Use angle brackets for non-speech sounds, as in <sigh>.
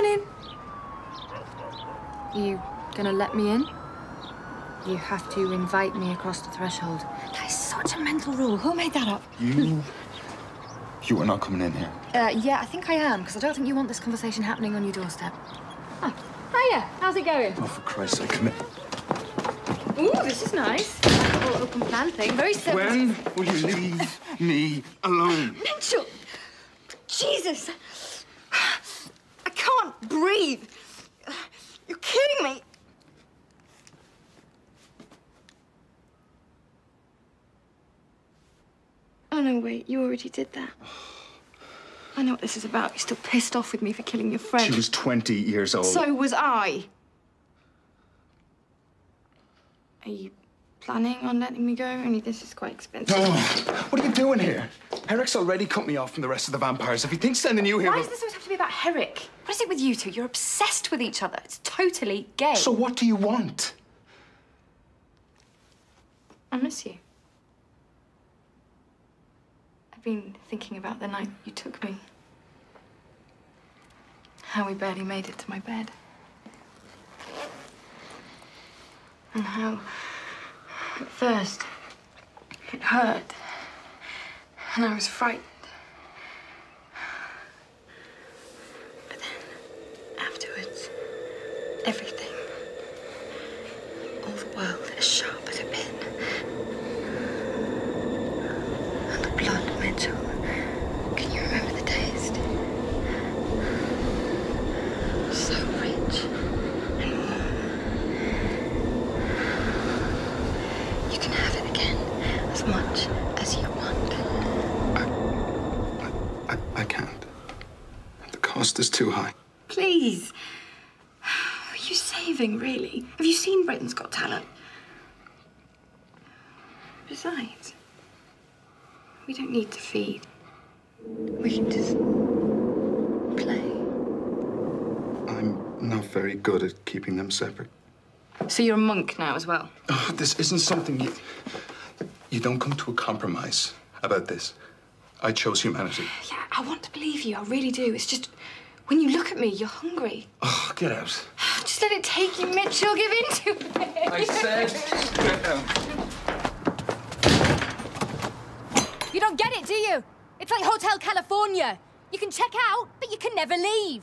Morning. You gonna let me in? You have to invite me across the threshold. That is such a mental rule. Who made that up? You. <laughs> You are not coming in here. Uh, yeah, I think I am, because I don't think you want this conversation happening on your doorstep. Oh, hiya. How's it going? Oh, for Christ's sake, come in. Ooh, this is nice. Whole open plan thing. Very simple. When will you leave me alone? Mitchell! Jesus! Can't breathe. You're kidding me. Oh, no, wait. You already did that. I know what this is about. You're still pissed off with me for killing your friend. She was 20 years old. So was I. Are you planning on letting me go? Only this is quite expensive. Oh, <gasps> what are you doing here? Herrick's already cut me off from the rest of the vampires. If he thinks sending you here Why does this always have to be about Herrick? What is it with you two? You're obsessed with each other. It's totally gay. So what do you want? I miss you. I've been thinking about the night you took me. How we barely made it to my bed. And how, at first, it hurt. And I was frightened. But then, afterwards, everything. All the world as sharp as a pin. And the blood, Mitchell. Can you remember the taste? So rich and warm. You can have it again as much as you want. I, I can't. The cost is too high. Please. Are you saving, really? Have you seen Britain's Got Talent? Besides, we don't need to feed. We can just play. I'm not very good at keeping them separate. So you're a monk now as well? Oh, this isn't something you... You don't come to a compromise about this. I chose humanity. Yeah, I want to believe you. I really do. It's just when you look at me, you're hungry. Oh, get out. Just let it take you, Mitchell. Give in to it. I said, get out. You don't get it, do you? It's like Hotel California. You can check out, but you can never leave.